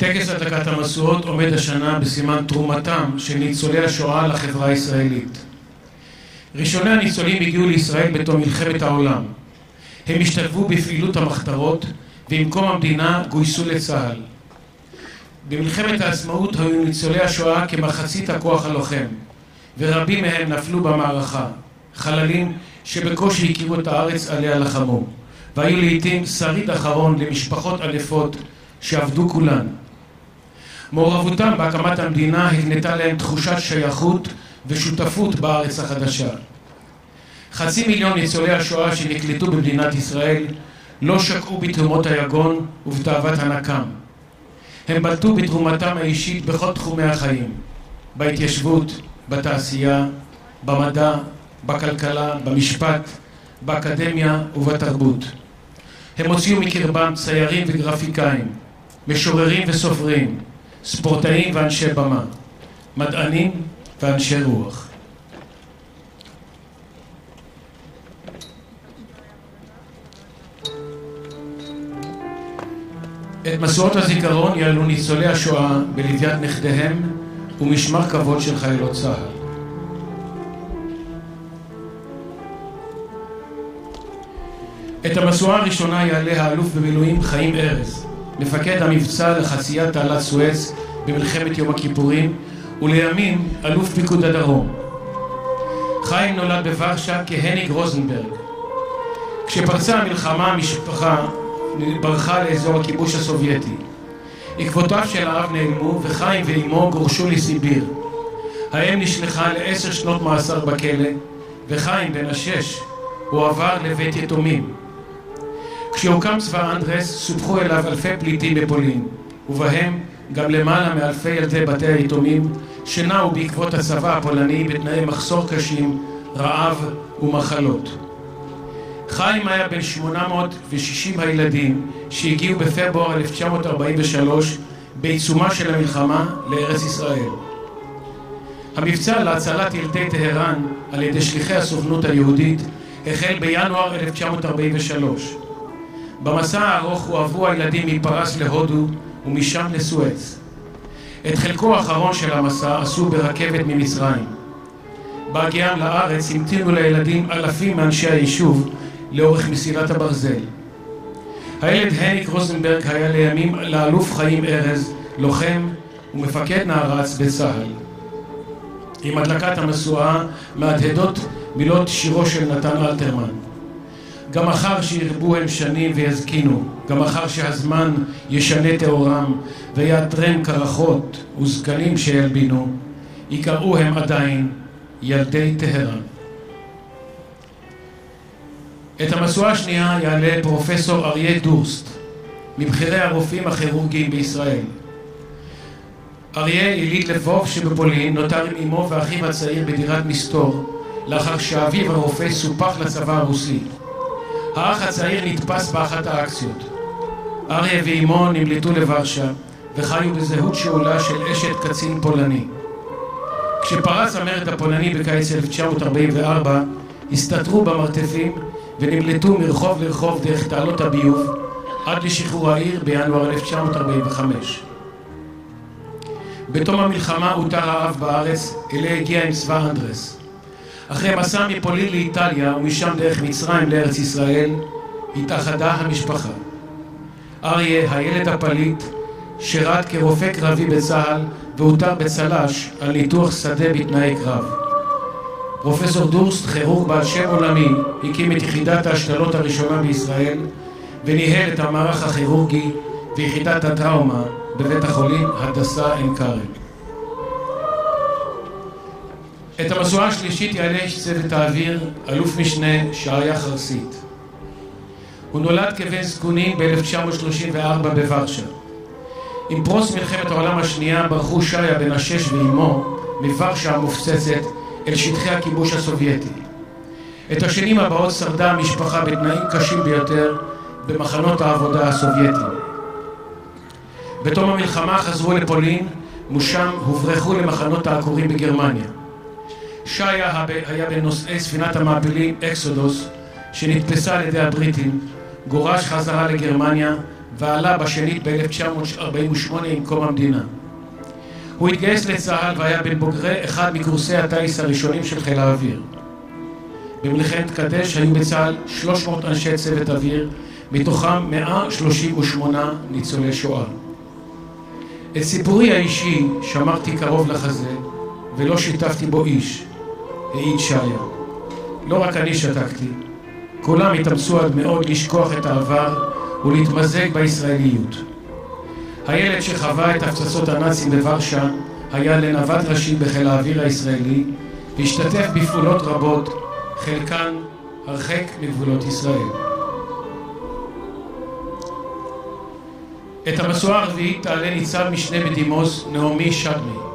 טקס הדלקת המשואות עומד השנה בסימן תרומתם של ניצולי השואה לחברה הישראלית. ראשוני הניצולים הגיעו לישראל בתום מלחמת העולם. הם השתלבו בפעילות המחתרות ועם קום המדינה גויסו לצה"ל. במלחמת העצמאות היו ניצולי השואה כמחצית הכוח הלוחם ורבים מהם נפלו במערכה, חללים שבקושי הכירו את הארץ עליה לחמו והיו לעיתים שריד אחרון למשפחות ענפות שעבדו כולן. מעורבותם בהקמת המדינה הקנתה להם תחושת שייכות ושותפות בארץ החדשה. חצי מיליון ניצולי השואה שנקלטו במדינת ישראל לא שקעו בתהומות היגון ובתאוות הנקם. הם בלטו בתרומתם האישית בכל תחומי החיים, בהתיישבות, בתעשייה, במדע, בכלכלה, במשפט, באקדמיה ובתרבות. הם הוציאו מקרבם ציירים וגרפיקאים, משוררים וסופרים, ספורטאים ואנשי במה, מדענים ואנשי רוח. את מסורות הזיכרון יעלו ניצולי השואה בלוויית נכדיהם ומשמר כבוד של חיילות צה"ל. את המשואה הראשונה יעלה האלוף במילואים חיים ארז, מפקד המבצע לחציית תעלת סואץ במלחמת יום הכיפורים, ולימים אלוף פיקוד הדרום. חיים נולד בוורשה כהניג רוזנברג. כשפרצה המלחמה המשפחה ברחה לאזור הכיבוש הסובייטי. עקבותיו של האב נעלמו וחיים ואימו גורשו לסיביר. האם נשלחה לעשר שנות מאסר בכלא וחיים בן השש הועבר לבית יתומים. כשהוקם צבא אנדרס סופחו אליו אלפי פליטים בפולין ובהם גם למעלה מאלפי ילדי בתי היתומים שנעו בעקבות הצבא הפולני בתנאי מחסור קשים, רעב ומחלות. חיים היה בין 860 הילדים שהגיעו בפברואר 1943 בעיצומה של המלחמה לארץ ישראל. המבצע להצלת ילדי טהרן על ידי שליחי הסוכנות היהודית החל בינואר 1943. במסע הארוך הועברו הילדים מפרס להודו ומשם לסואץ. את חלקו האחרון של המסע עשו ברכבת ממצרים. בהגיעם לארץ המתינו לילדים אלפים מאנשי היישוב לאורך מסילת הברזל. הילד הניק רוזנברג היה לימים לאלוף חיים ארז, לוחם ומפקד נערץ בצה"ל. עם הדלקת המשואה מהדהדות מילות שירו של נתן אלתרמן. גם אחר שירבו הם שנים ויזקינו, גם אחר שהזמן ישנה תאורם ויעטרם קרחות וזקנים שילבינו, יקראו הם עדיין ילדי טהרן. את המשואה השנייה יעלה פרופסור אריה דורסט, מבכירי הרופאים הכירורגיים בישראל. אריה יליד לבוב שבפולין נותר עם אמו ואחיו הצעיר בדירת מסתור לאחר שאביו הרופא סופח לצבא הרוסי. האח הצעיר נתפס באחת האקציות. אריה ואימו נמלטו לוורשה וחיו בזהות שאולה של אשת קצין פולני. כשפרץ המרד הפולני בקיץ 1944 הסתתרו במרתפים ונמלטו מרחוב לרחוב דרך תעלות הביוב עד לשחרור העיר בינואר 1945. בתום המלחמה הותר האב בארץ, אליה הגיע עם צבא אנדרס. אחרי מסע מפולין לאיטליה ומשם דרך מצרים לארץ ישראל, התאחדה המשפחה. אריה, הילד הפליט, שירת כרופא קרבי בצה"ל והותר בצל"ש על ניתוח שדה בתנאי קרב. פרופסור דורסט, כירורג בעל שם עולמי, הקים את יחידת ההשתלות הראשונה בישראל וניהל את המערך הכירורגי ויחידת הטראומה בבית החולים הדסה עין כרם. את המשואה השלישית יעלה איש צוות האוויר, אלוף משנה שעיה חרסית. הוא נולד כבן זקונים ב-1934 בוורשה. עם פרוץ מלחמת העולם השנייה ברחו שעיה בן השש ואימו מוורשה המופצצת אל שטחי הכיבוש הסובייטי. את השנים הבאות שרדה המשפחה בתנאים קשים ביותר במחנות העבודה הסובייטיים. בתום המלחמה חזרו לפולין ומשם הוברחו למחנות העקורים בגרמניה. שיה היה בנושאי ספינת המעפילים אקסודוס שנתפסה על ידי הבריטים, גורש חזרה לגרמניה ועלה בשנית ב-1948 עם קום המדינה. הוא התגייס לצה"ל והיה בין בוגרי אחד מקורסי הטיס הראשונים של חיל האוויר. במלחמת קדש היו בצה"ל 300 אנשי צוות אוויר, מתוכם 138 ניצולי שואה. את סיפורי האישי שמרתי קרוב לחזה ולא שיתפתי בו איש, העיד שעיה. לא רק אני שתקתי, כולם התאמצו עד מאוד לשכוח את העבר ולהתמזג בישראליות. הילד שחווה את הפצצות הנאצים בוורשה היה לנווט ראשי בחיל האוויר הישראלי והשתתף בפעולות רבות, חלקן הרחק מגבולות ישראל. את המשואה הרביעית תעלה ניצב משנה בדימוס נעמי שדמי.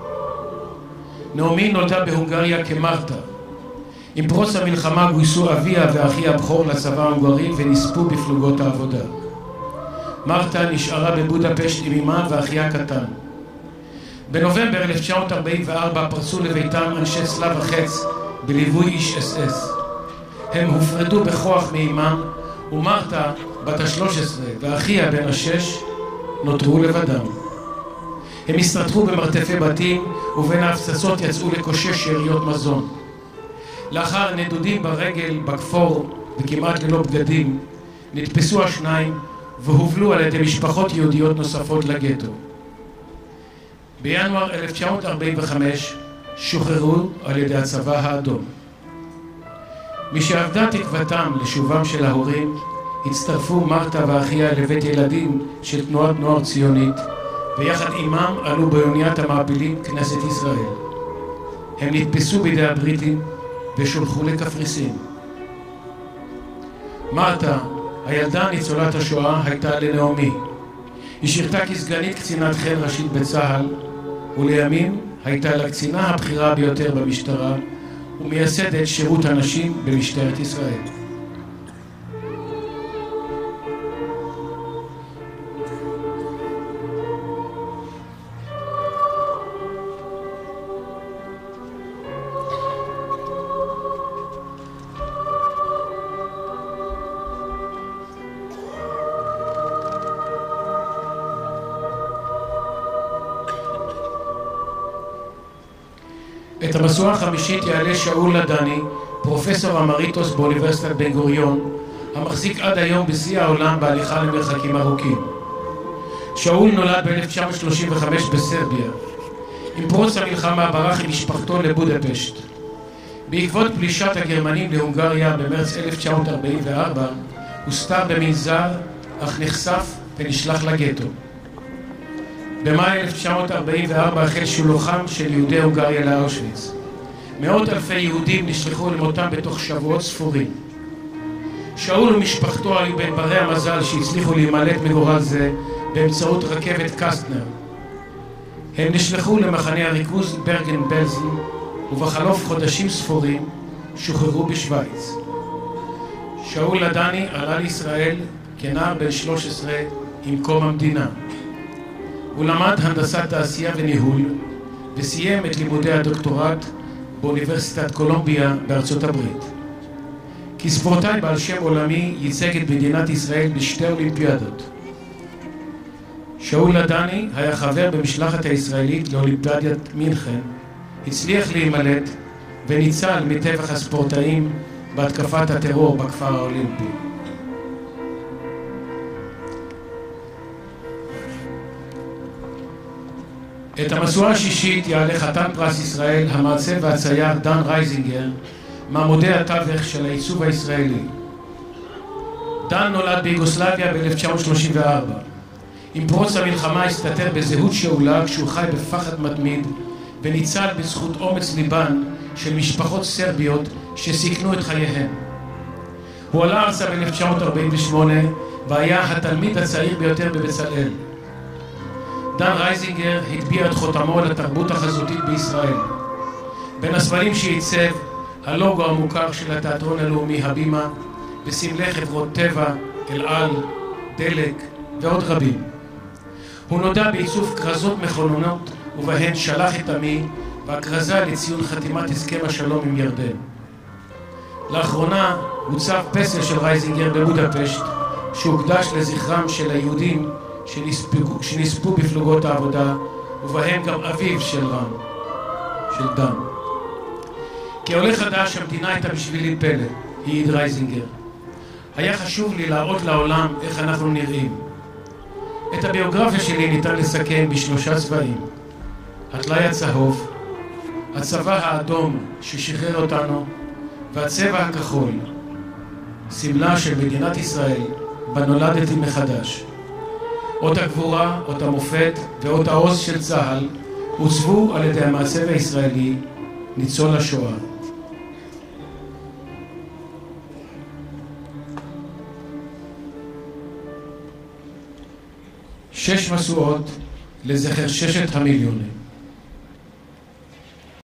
נעמי נולדה בהונגריה כמרתה. עם פרוץ המלחמה גויסו אביה ואחי הבכור לצבא ההונגרי ונספו בפלוגות העבודה. מרתה נשארה בבודפשט עם אמה ואחיה הקטן. בנובמבר 1944 פרצו לביתם אנשי צלב החץ בליווי איש אס אס. הם הופרדו בכוח מאימם ומרתה בת השלוש עשרה ואחיה בן השש נותרו לבדם. הם הסתתרו במרתפי בתים ובין ההפצצות יצאו לקושש שאריות מזון. לאחר נדודים ברגל, בכפור וכמעט ללא בגדים, נתפסו השניים והובלו על ידי משפחות יהודיות נוספות לגטו. בינואר 1945 שוחררו על ידי הצבא האדום. משאבדה תקוותם לשובם של ההורים, הצטרפו מרתה ואחיה לבית ילדים של תנועת נוער ציונית, ויחד עמם עלו באוניית המעפילים כנסת ישראל. הם נתפסו בידי הבריטים ושולחו לקפריסין. מרתה, הילדה ניצולת השואה, הייתה לנעמי. היא שירתה כסגנית קצינת חיל ראשית בצה"ל, ולימים הייתה לקצינה הבכירה ביותר במשטרה ומייסדת שירות הנשים במשטרת ישראל. את המשואה החמישית יעלה שאול לדני, פרופסור אמריטוס באוניברסיטת בן גוריון, המחזיק עד היום בשיא העולם בהליכה למרחקים ארוכים. שאול נולד ב-1935 בסרביה. עם פרוץ המלחמה ברח עם משפחתו לבודפשט. בעקבות פלישת הגרמנים להונגריה במרץ 1944 הוסתר במנזר, אך נחשף ונשלח לגטו. במאי 1944 החל שילוחם של יהודי הונגריה לאושוויץ. מאות אלפי יהודים נשלחו למותם בתוך שבועות ספורים. שאול ומשפחתו היו בין ברי המזל שהצליחו להימלט מגורל זה באמצעות רכבת קסטנר. הם נשלחו למחנה הריכוז ברגן בלזן ובחלוף חודשים ספורים שוחררו בשוויץ. שאול לדני עלה לישראל כנער בן 13 עם קום המדינה. הוא למד הנדסת תעשייה וניהול וסיים את לימודי הדוקטורט באוניברסיטת קולומביה בארצות הברית. כספורטאי בעל שם עולמי ייצג את מדינת ישראל בשתי אולימפיאדות. שאול לדני היה חבר במשלחת הישראלית לאולימפיאדת מינכן, הצליח להימלט וניצל מטבח הספורטאים בהתקפת הטרור בכפר האולימפי. את המשואה השישית יעלה חתן פרס ישראל, המרצה והצייר דן רייזינגר, מעמודי התווך של העיצוב הישראלי. דן נולד ביוגוסלביה ב-1934. עם פרוץ המלחמה הסתתר בזהות שאולה כשהוא חי בפחד מתמיד וניצל בזכות אומץ ליבן של משפחות סרביות שסיכנו את חייהן. הוא עלה ארצה ב-1948 והיה התלמיד הצעיר ביותר בבצלאל. דן רייזינגר הטביע את חותמו לתרבות החזותית בישראל. בין הסמלים שעיצב, הלוגו המוכר של התיאטרון הלאומי הבימה, וסמלי חברות טבע, אל על, דלק ועוד רבים. הוא נודע בעיצוב כרזות מכוננות, ובהן שלח את עמי, והכרזה לציון חתימת הסכם השלום עם ירדן. לאחרונה הוצב פסל של רייזינגר בבודפשט, שהוקדש לזכרם של היהודים שנספו, שנספו בפלוגות העבודה, ובהם גם אביו של רם, של דן. כעולה חדש המדינה הייתה בשבילי פלא, העיד רייזינגר. היה חשוב לי להראות לעולם איך אנחנו נראים. את הביוגרפיה שלי ניתן לסכם בשלושה צבעים. הטלאי הצהוב, הצבא האדום ששחרר אותנו, והצבע הכחול, סמלה של מדינת ישראל, בה נולדתי מחדש. אות הגבורה, אות המופת ואות העוז של צה"ל עוצבו על ידי המעצב הישראלי, ניצול השואה. שש משואות לזכר ששת המיליונים.